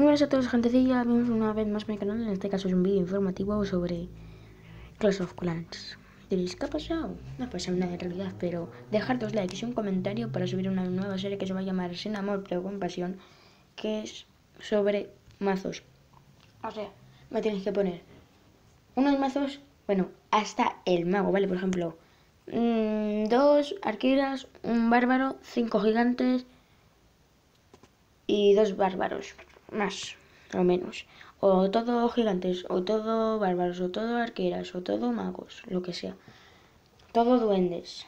Buenas a todos gentecilla, bienvenidos una vez más a mi canal, en este caso es un vídeo informativo sobre Clash of Clans. Diréis, ¿qué ha pasado? No ha pasado nada en realidad, pero dejar dos likes y un comentario para subir una nueva serie que se va a llamar Sin Amor pero con Pasión Que es sobre mazos. O sea, me tienes que poner unos mazos, bueno, hasta el mago, ¿vale? Por ejemplo, mmm, dos arqueras, un bárbaro, cinco gigantes y dos bárbaros más o menos. O todo gigantes, o todo bárbaros, o todo arqueras, o todo magos, lo que sea. Todo duendes.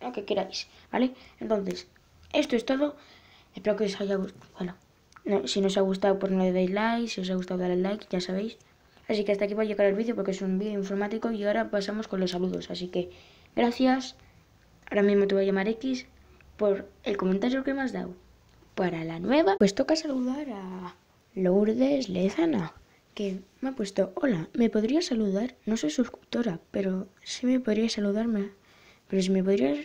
Lo que queráis, ¿vale? Entonces, esto es todo. Espero que os haya gustado. Bueno, si no os ha gustado, pues no le dais like. Si os ha gustado, dale like, ya sabéis. Así que hasta aquí va a llegar el vídeo porque es un vídeo informático y ahora pasamos con los saludos. Así que, gracias. Ahora mismo te voy a llamar X por el comentario que me has dado para la nueva, pues toca saludar a Lourdes Lezana, que me ha puesto, hola, ¿me podría saludar? No soy suscriptora, pero sí me podría saludarme. Pero si me podrías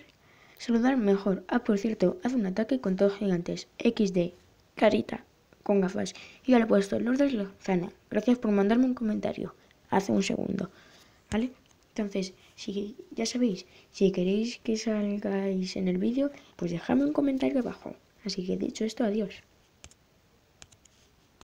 saludar mejor. Ah, por cierto, haz un ataque con todos gigantes. XD, carita, con gafas. Y ya le he puesto Lourdes Lezana. Gracias por mandarme un comentario. Hace un segundo. ¿Vale? Entonces, si ya sabéis, si queréis que salgáis en el vídeo, pues dejadme un comentario abajo. Así que dicho esto, adiós.